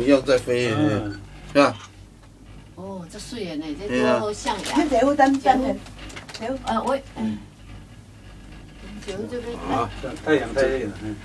鸟一在飞，是吧？哦，这水呢，这多像呀！你得有等等，得呃我。嗯，就这个。啊，太阳太热了，嗯。